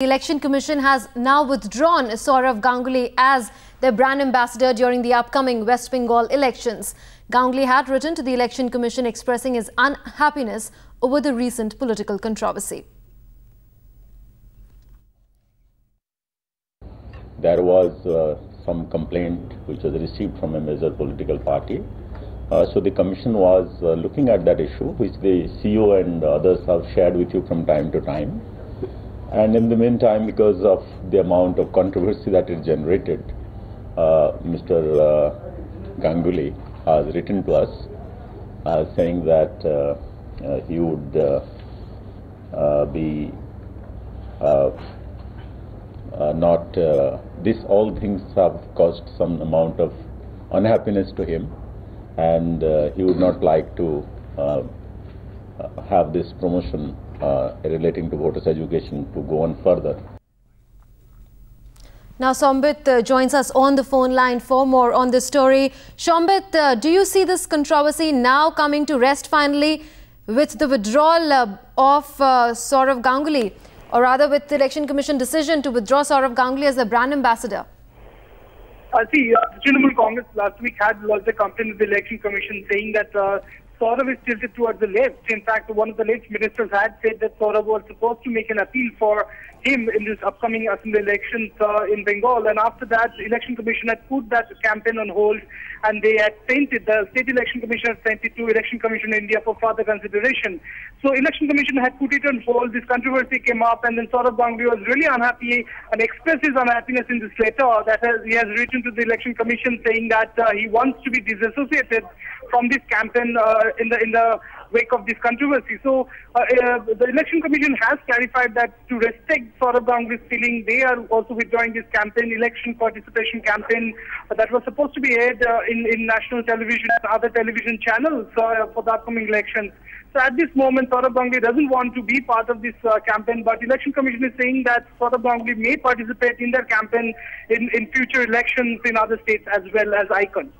The Election Commission has now withdrawn Sourav Ganguly as their brand ambassador during the upcoming West Bengal elections. Ganguly had written to the Election Commission expressing his unhappiness over the recent political controversy. There was uh, some complaint which was received from a major political party. Uh, so the commission was uh, looking at that issue, which the CEO and others have shared with you from time to time. And in the meantime, because of the amount of controversy that it generated, uh, Mr. Uh, Ganguly has written to us uh, saying that uh, uh, he would uh, be not, this all things have caused some amount of unhappiness to him and he would not like to have this promotion uh, relating to voters education to go on further. Now, Sombit uh, joins us on the phone line for more on this story. Sombit, uh, do you see this controversy now coming to rest finally with the withdrawal uh, of uh, Sourav Ganguly, or rather with the Election Commission decision to withdraw Sourav Ganguly as the brand ambassador? I see, uh, Trinamool Congress last week had lodged a complaint with the Election Commission saying that Sourav is tilted towards the left. In fact, one of the left ministers had said that Sourav was supposed to make an appeal for him in this upcoming assembly elections uh, in Bengal. And after that, the election commission had put that campaign on hold and they had sent it, the state election commission had sent it to election commission India for further consideration. So election commission had put it on hold, this controversy came up and then Sourav Ganguly was really unhappy and expressed his unhappiness in this letter that has, he has written to the election commission saying that uh, he wants to be disassociated from this campaign uh, in the in the wake of this controversy. So uh, uh, the election commission has clarified that to respect Sourav Ganguly's feeling, they are also withdrawing this campaign, election participation campaign uh, that was supposed to be aired uh, in, in national television and other television channels uh, for the upcoming elections. So at this moment, Sourav Ganguly doesn't want to be part of this uh, campaign, but election commission is saying that Sourav Ganguly may participate in their campaign in, in future elections in other states as well as ICON.